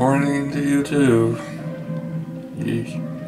Morning to you too. Yeesh.